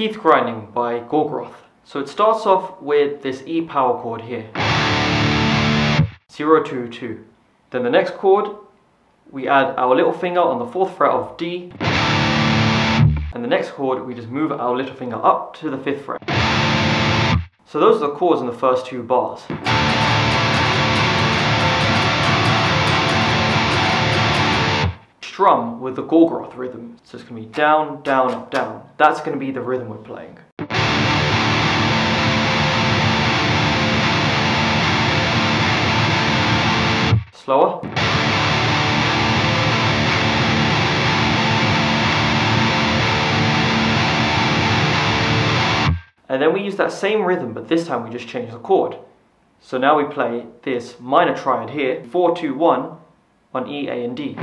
Teeth Grinding by Gorgoroth. So it starts off with this E power chord here. 0, 2, 2. Then the next chord, we add our little finger on the fourth fret of D. And the next chord, we just move our little finger up to the fifth fret. So those are the chords in the first two bars. Strum with the Gorgoroth rhythm. So it's going to be down, down, up, down. That's going to be the rhythm we're playing. Slower. And then we use that same rhythm, but this time we just change the chord. So now we play this minor triad here, 4, 2, 1, on E, A, and D.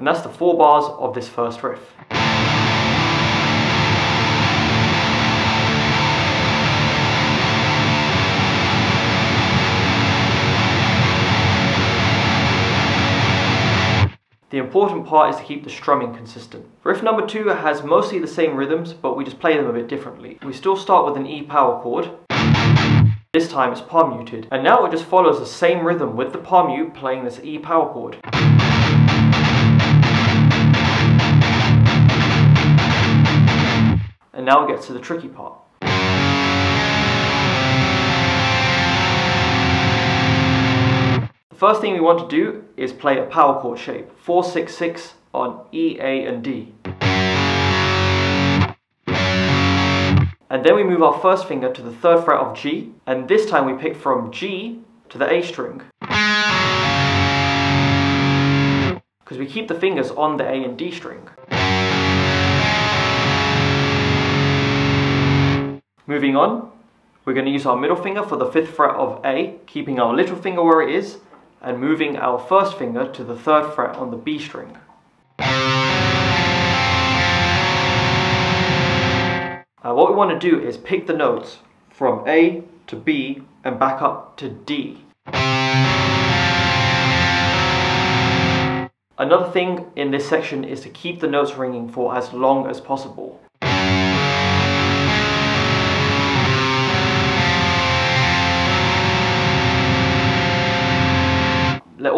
And that's the four bars of this first riff. The important part is to keep the strumming consistent. Riff number two has mostly the same rhythms, but we just play them a bit differently. We still start with an E power chord. This time it's palm muted. And now it just follows the same rhythm with the palm mute playing this E power chord. And now it gets to the tricky part. The first thing we want to do is play a power chord shape, 466 on E, A and D. And then we move our first finger to the third fret of G, and this time we pick from G to the A string. Because we keep the fingers on the A and D string. Moving on, we're going to use our middle finger for the fifth fret of A, keeping our little finger where it is, and moving our first finger to the third fret on the B string. Now what we want to do is pick the notes from A to B and back up to D. Another thing in this section is to keep the notes ringing for as long as possible.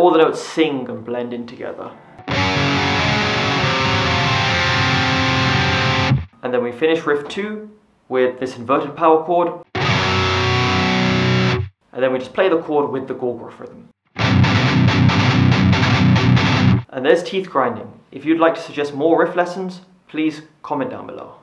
All the notes sing and blend in together. And then we finish riff 2 with this inverted power chord. And then we just play the chord with the Gorgoroth rhythm. And there's teeth grinding. If you'd like to suggest more riff lessons, please comment down below.